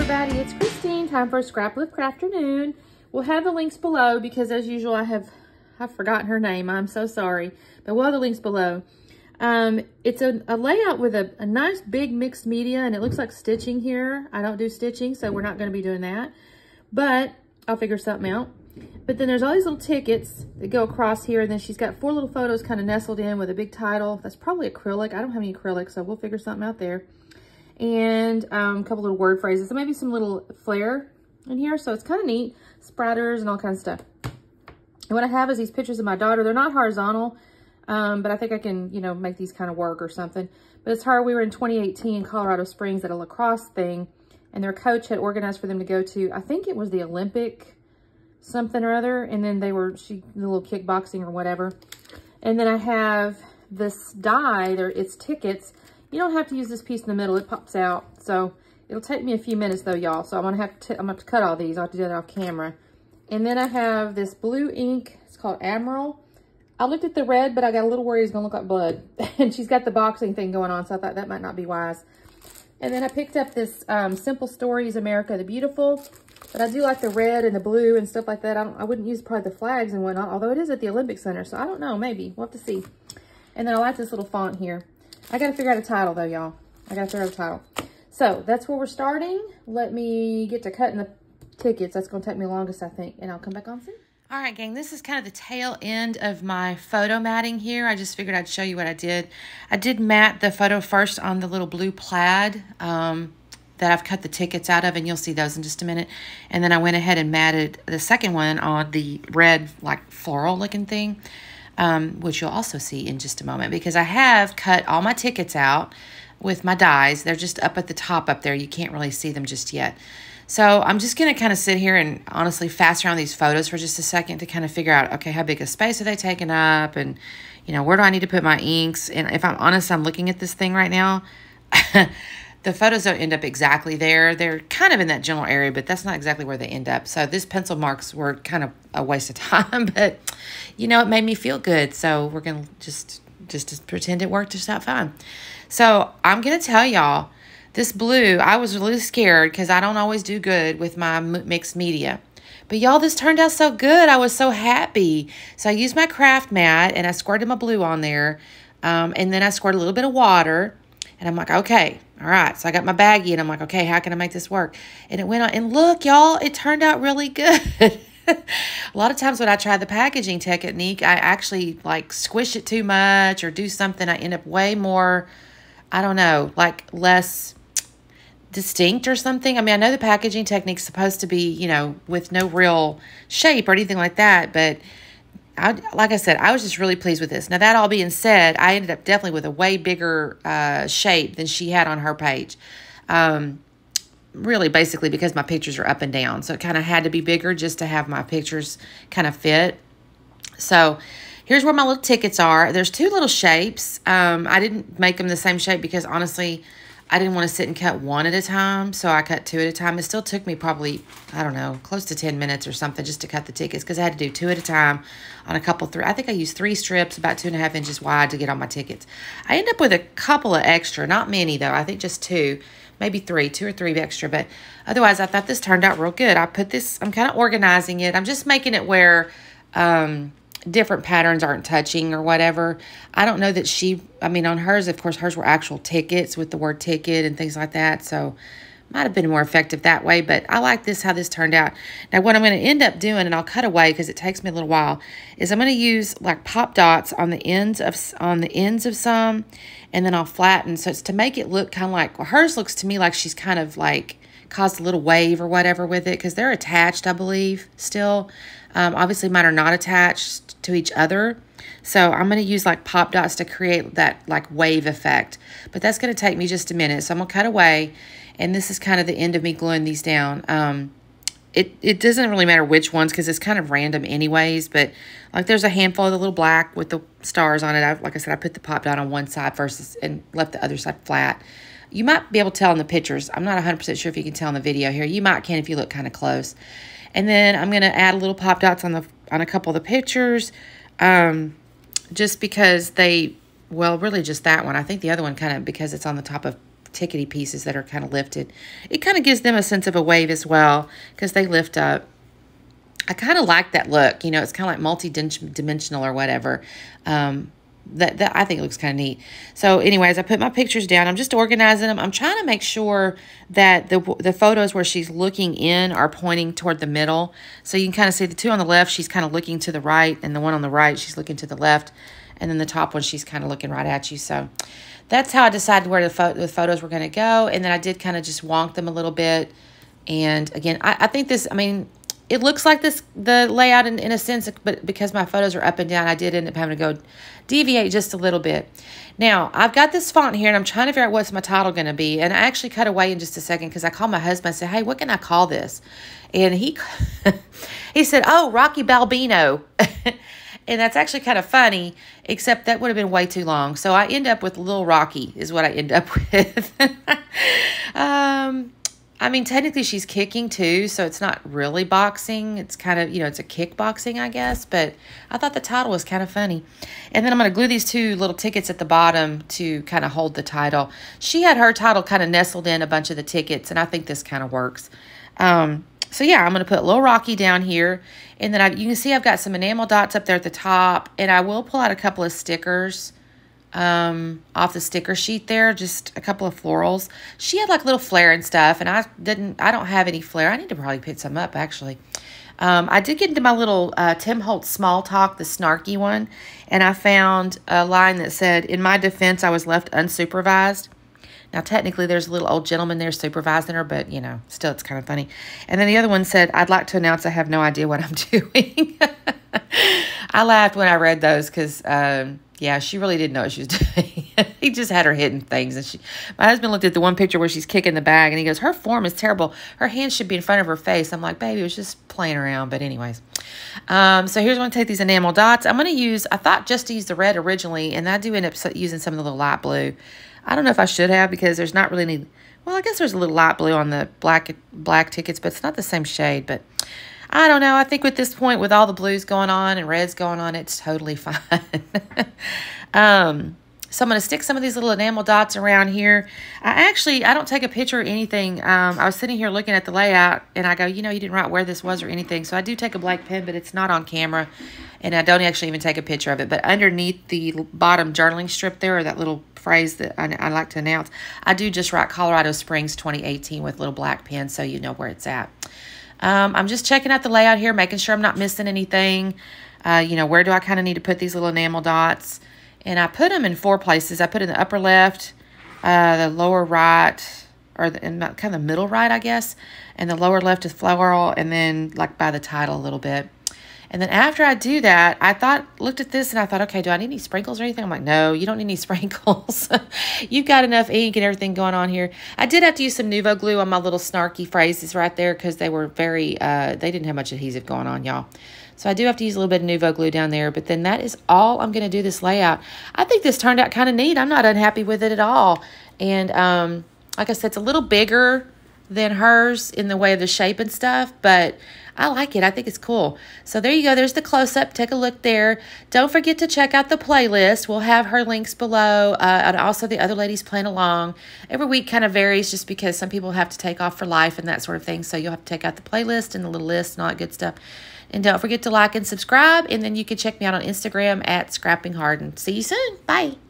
everybody, it's Christine. Time for a Scrap Lift Crafternoon. We'll have the links below because as usual I have I've forgotten her name. I'm so sorry. But we'll have the links below. Um, it's a, a layout with a, a, nice big mixed media and it looks like stitching here. I don't do stitching, so we're not going to be doing that. But I'll figure something out. But then there's all these little tickets that go across here. And then she's got four little photos kind of nestled in with a big title. That's probably acrylic. I don't have any acrylic, so we'll figure something out there. And um, a couple little word phrases. There So maybe some little flair in here. So it's kind of neat. Sprouters and all kinds of stuff. And what I have is these pictures of my daughter. They're not horizontal, um, but I think I can, you know, make these kind of work or something. But it's her. We were in 2018 Colorado Springs at a lacrosse thing. And their coach had organized for them to go to, I think it was the Olympic something or other. And then they were, she, the little kickboxing or whatever. And then I have this die, there, it's tickets. You don't have to use this piece in the middle, it pops out. So it'll take me a few minutes though, y'all. So I'm gonna have to, I'm have to cut all these. I'll have to do that off camera. And then I have this blue ink, it's called Admiral. I looked at the red, but I got a little worried it's gonna look like blood. and she's got the boxing thing going on, so I thought that might not be wise. And then I picked up this um, Simple Stories America the Beautiful. But I do like the red and the blue and stuff like that. I, I wouldn't use probably the flags and whatnot, although it is at the Olympic Center. So I don't know, maybe. We'll have to see. And then I like this little font here. I got to figure out a title though, y'all. I got to figure out a title. So that's where we're starting. Let me get to cutting the tickets. That's going to take me longest, I think. And I'll come back on soon. All right, gang, this is kind of the tail end of my photo matting here. I just figured I'd show you what I did. I did mat the photo first on the little blue plaid. Um, that I've cut the tickets out of, and you'll see those in just a minute. And then I went ahead and matted the second one on the red, like, floral-looking thing, um, which you'll also see in just a moment, because I have cut all my tickets out with my dies. They're just up at the top up there. You can't really see them just yet. So I'm just going to kind of sit here and honestly fast around these photos for just a second to kind of figure out, okay, how big a space are they taking up? And, you know, where do I need to put my inks? And if I'm honest, I'm looking at this thing right now. The photos don't end up exactly there. They're kind of in that general area, but that's not exactly where they end up. So these pencil marks were kind of a waste of time, but you know, it made me feel good. So we're going to just, just pretend it worked just out fine. So I'm going to tell y'all this blue, I was really scared because I don't always do good with my mixed media. But y'all, this turned out so good. I was so happy. So I used my craft mat and I squirted my blue on there. Um, and then I squirted a little bit of water. And I'm like, okay, all right. So I got my baggie and I'm like, okay, how can I make this work? And it went on. And look, y'all, it turned out really good. a lot of times when I try the packaging technique, I actually like squish it too much or do something. I end up way more, I don't know, like less distinct or something. I mean, I know the packaging technique's supposed to be, you know, with no real shape or anything like that, but I, like I said, I was just really pleased with this. Now, that all being said, I ended up definitely with a way bigger uh, shape than she had on her page. Um, really, basically, because my pictures are up and down. So it kind of had to be bigger just to have my pictures kind of fit. So here's where my little tickets are. There's two little shapes. Um, I didn't make them the same shape because, honestly, I didn't want to sit and cut one at a time, so I cut two at a time. It still took me probably, I don't know, close to 10 minutes or something just to cut the tickets because I had to do two at a time on a couple, three. I think I used three strips about two and a half inches wide to get on my tickets. I end up with a couple of extra, not many though. I think just two, maybe three, two or three extra. But otherwise, I thought this turned out real good. I put this, I'm kind of organizing it. I'm just making it where, um, different patterns aren't touching or whatever. I don't know that she, I mean, on hers, of course, hers were actual tickets with the word ticket and things like that. So might have been more effective that way, but I like this, how this turned out. Now, what I'm going to end up doing, and I'll cut away because it takes me a little while, is I'm going to use like pop dots on the ends of, on the ends of some, and then I'll flatten. So it's to make it look kind of like, well, hers looks to me like she's kind of like caused a little wave or whatever with it because they're attached, I believe, still. Um, obviously, mine are not attached to each other. So I'm going to use like pop dots to create that like wave effect. But that's going to take me just a minute. So I'm going to cut away. And this is kind of the end of me gluing these down. Um, it, it doesn't really matter which ones because it's kind of random anyways. But like there's a handful of the little black with the stars on it. I, like I said, I put the pop dot on one side versus and left the other side flat. You might be able to tell in the pictures. I'm not 100% sure if you can tell in the video here. You might can if you look kind of close. And then I'm going to add a little pop dots on the on a couple of the pictures um, just because they, well, really just that one. I think the other one kind of, because it's on the top of tickety pieces that are kind of lifted. It kind of gives them a sense of a wave as well because they lift up. I kind of like that look. You know, it's kind of like multi-dimensional or whatever. Um, that, that I think looks kind of neat. So anyways, I put my pictures down. I'm just organizing them. I'm trying to make sure that the, the photos where she's looking in are pointing toward the middle. So you can kind of see the two on the left, she's kind of looking to the right, and the one on the right, she's looking to the left. And then the top one, she's kind of looking right at you. So that's how I decided where the, pho the photos were going to go. And then I did kind of just wonk them a little bit. And again, I, I think this, I mean, it looks like this, the layout in, in a sense, but because my photos are up and down, I did end up having to go deviate just a little bit. Now, I've got this font here, and I'm trying to figure out what's my title going to be. And I actually cut away in just a second because I called my husband and said, hey, what can I call this? And he, he said, oh, Rocky Balbino. and that's actually kind of funny, except that would have been way too long. So I end up with Little Rocky is what I end up with. um, I mean, technically she's kicking too, so it's not really boxing. It's kind of, you know, it's a kickboxing, I guess, but I thought the title was kind of funny. And then I'm going to glue these two little tickets at the bottom to kind of hold the title. She had her title kind of nestled in a bunch of the tickets, and I think this kind of works. Um, so yeah, I'm going to put Little Rocky down here. And then I, you can see I've got some enamel dots up there at the top. And I will pull out a couple of stickers um, off the sticker sheet there. Just a couple of florals. She had like a little flare and stuff. And I didn't, I don't have any flare. I need to probably pick some up actually. Um, I did get into my little uh, Tim Holtz Small Talk, the snarky one. And I found a line that said, in my defense, I was left unsupervised. Now, technically, there's a little old gentleman there supervising her, but, you know, still, it's kind of funny. And then the other one said, I'd like to announce I have no idea what I'm doing. I laughed when I read those because, um, yeah, she really didn't know what she was doing. he just had her hitting things. And she, my husband looked at the one picture where she's kicking the bag, and he goes, her form is terrible. Her hands should be in front of her face. I'm like, baby, it was just playing around. But anyways, um, so here's when I take these enamel dots. I'm going to use, I thought just to use the red originally, and I do end up using some of the little light blue. I don't know if I should have because there's not really any, well, I guess there's a little light blue on the black black tickets, but it's not the same shade. But I don't know. I think with this point, with all the blues going on and reds going on, it's totally fine. um, so I'm going to stick some of these little enamel dots around here. I actually, I don't take a picture or anything. Um, I was sitting here looking at the layout, and I go, you know, you didn't write where this was or anything. So I do take a black pen, but it's not on camera and I don't actually even take a picture of it. But underneath the bottom journaling strip there, or that little phrase that I, I like to announce, I do just write Colorado Springs 2018 with little black pen so you know where it's at. Um, I'm just checking out the layout here, making sure I'm not missing anything. Uh, you know, where do I kind of need to put these little enamel dots? And I put them in four places. I put in the upper left, uh, the lower right, or the, in kind of the middle right, I guess. And the lower left is floral, and then like by the title a little bit. And then after I do that, I thought, looked at this and I thought, okay, do I need any sprinkles or anything? I'm like, no, you don't need any sprinkles. You've got enough ink and everything going on here. I did have to use some Nuvo glue on my little snarky phrases right there because they were very, uh, they didn't have much adhesive going on, y'all. So I do have to use a little bit of Nuvo glue down there, but then that is all I'm going to do this layout. I think this turned out kind of neat. I'm not unhappy with it at all. And um, like I said, it's a little bigger than hers in the way of the shape and stuff, but I like it. I think it's cool. So there you go. There's the close-up. Take a look there. Don't forget to check out the playlist. We'll have her links below uh, and also the other ladies playing along. Every week kind of varies just because some people have to take off for life and that sort of thing. So you'll have to take out the playlist and the little list and all that good stuff. And don't forget to like and subscribe. And then you can check me out on Instagram at Scrapping Harden. And see you soon. Bye.